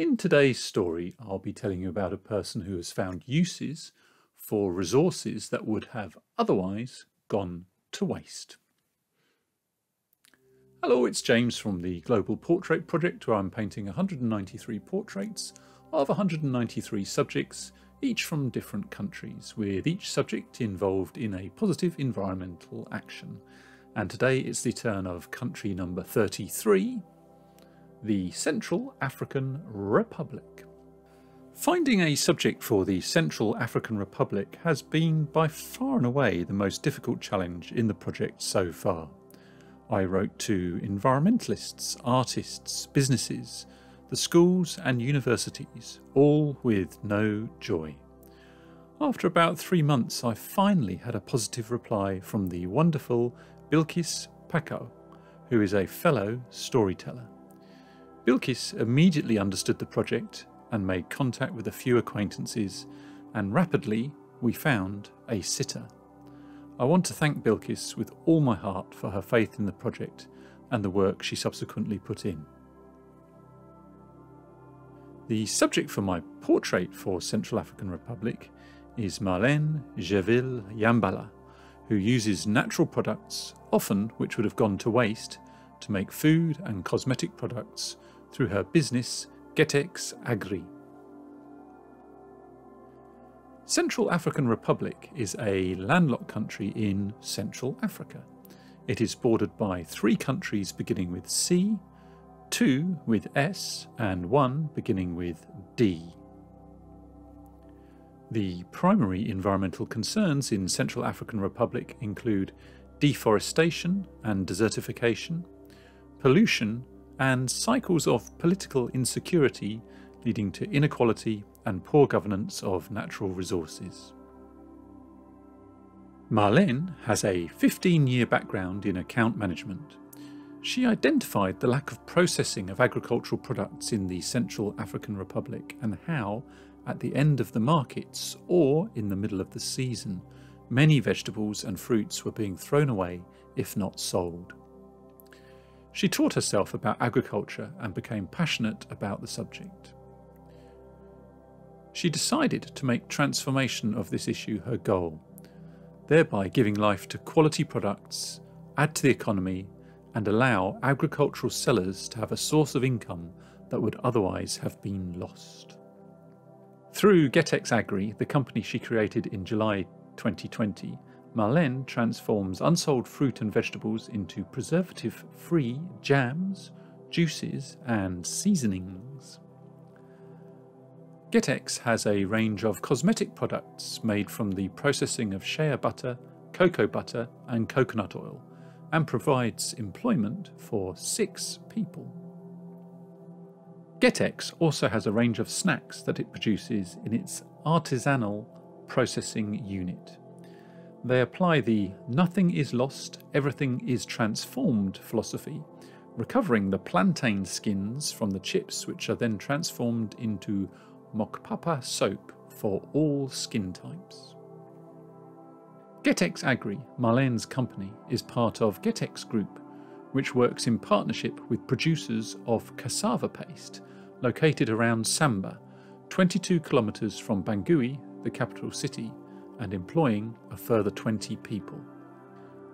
In today's story, I'll be telling you about a person who has found uses for resources that would have otherwise gone to waste. Hello, it's James from the Global Portrait Project, where I'm painting 193 portraits of 193 subjects, each from different countries, with each subject involved in a positive environmental action. And today it's the turn of country number 33, the Central African Republic. Finding a subject for the Central African Republic has been by far and away the most difficult challenge in the project so far. I wrote to environmentalists, artists, businesses, the schools and universities, all with no joy. After about three months, I finally had a positive reply from the wonderful Bilkhiss Pacco, who is a fellow storyteller. Bilkhiss immediately understood the project and made contact with a few acquaintances, and rapidly we found a sitter. I want to thank Bilkhiss with all my heart for her faith in the project and the work she subsequently put in. The subject for my portrait for Central African Republic is Marlene Gervil Yambala, who uses natural products, often which would have gone to waste, to make food and cosmetic products through her business Getex Agri. Central African Republic is a landlocked country in Central Africa. It is bordered by three countries beginning with C, two with S, and one beginning with D. The primary environmental concerns in Central African Republic include deforestation and desertification, pollution and cycles of political insecurity leading to inequality and poor governance of natural resources. Marlene has a 15 year background in account management. She identified the lack of processing of agricultural products in the Central African Republic and how, at the end of the markets or in the middle of the season, many vegetables and fruits were being thrown away if not sold. She taught herself about agriculture and became passionate about the subject. She decided to make transformation of this issue her goal, thereby giving life to quality products, add to the economy, and allow agricultural sellers to have a source of income that would otherwise have been lost. Through Getex Agri, the company she created in July 2020, Marlene transforms unsold fruit and vegetables into preservative free jams, juices, and seasonings. Getex has a range of cosmetic products made from the processing of shea butter, cocoa butter, and coconut oil, and provides employment for six people. Getex also has a range of snacks that it produces in its artisanal processing unit. They apply the nothing is lost, everything is transformed philosophy, recovering the plantain skins from the chips, which are then transformed into Mokpapa soap for all skin types. Getex Agri, Marlene's company, is part of Getex Group, which works in partnership with producers of cassava paste located around Samba, 22 kilometres from Bangui, the capital city, and employing a further 20 people.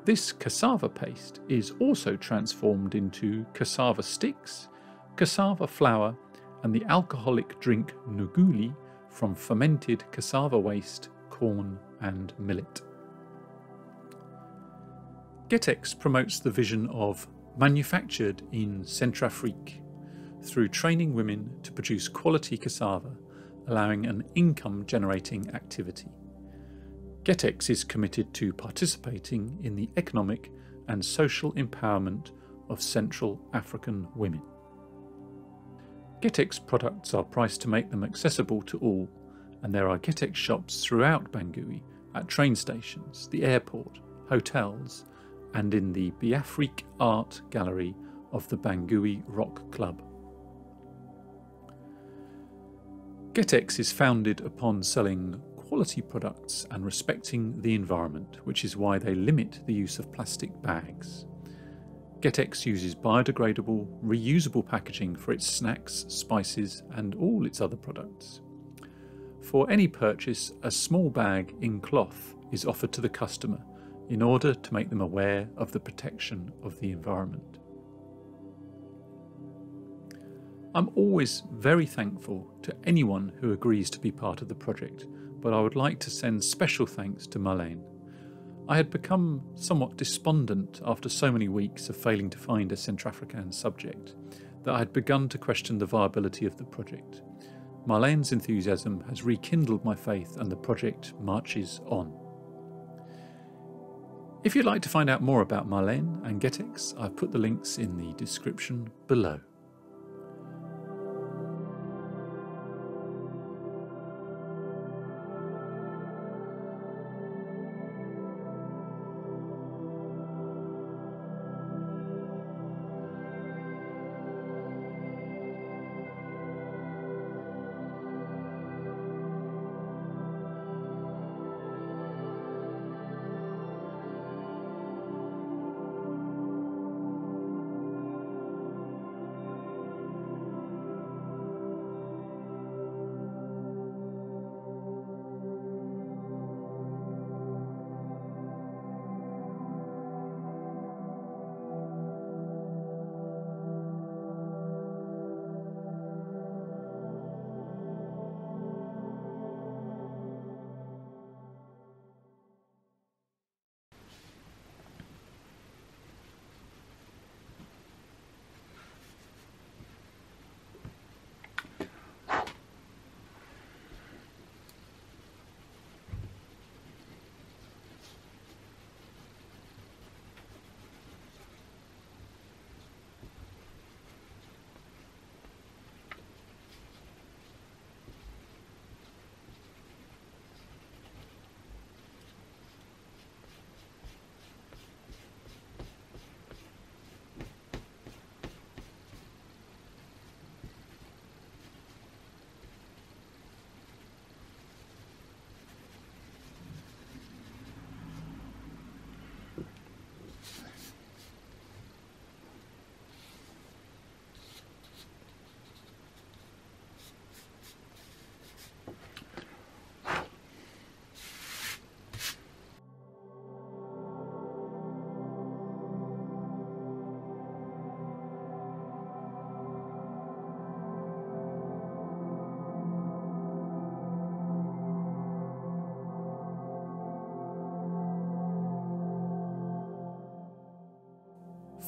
This cassava paste is also transformed into cassava sticks, cassava flour, and the alcoholic drink nguli from fermented cassava waste, corn, and millet. Getex promotes the vision of manufactured in Centrafrique through training women to produce quality cassava, allowing an income generating activity. Getex is committed to participating in the economic and social empowerment of Central African women. Getex products are priced to make them accessible to all, and there are Getex shops throughout Bangui, at train stations, the airport, hotels, and in the Biafrique Art Gallery of the Bangui Rock Club. Getex is founded upon selling quality products and respecting the environment, which is why they limit the use of plastic bags. Getex uses biodegradable, reusable packaging for its snacks, spices, and all its other products. For any purchase, a small bag in cloth is offered to the customer in order to make them aware of the protection of the environment. I'm always very thankful to anyone who agrees to be part of the project, but I would like to send special thanks to Marlene. I had become somewhat despondent after so many weeks of failing to find a Centrafrican subject that I had begun to question the viability of the project. Marlene's enthusiasm has rekindled my faith and the project marches on. If you'd like to find out more about Marlene and Getex, I've put the links in the description below.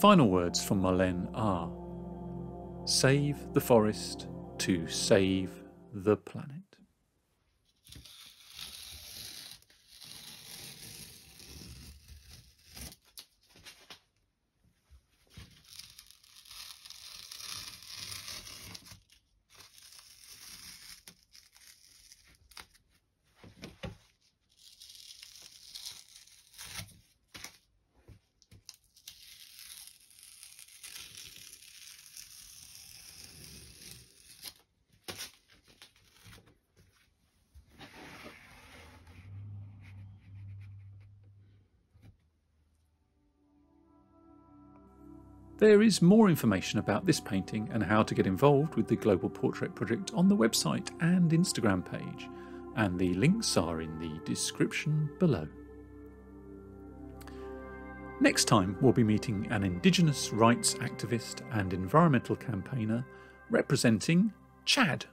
Final words from Marlene are Save the forest to save the planet. There is more information about this painting and how to get involved with the Global Portrait Project on the website and Instagram page, and the links are in the description below. Next time, we'll be meeting an Indigenous rights activist and environmental campaigner representing Chad.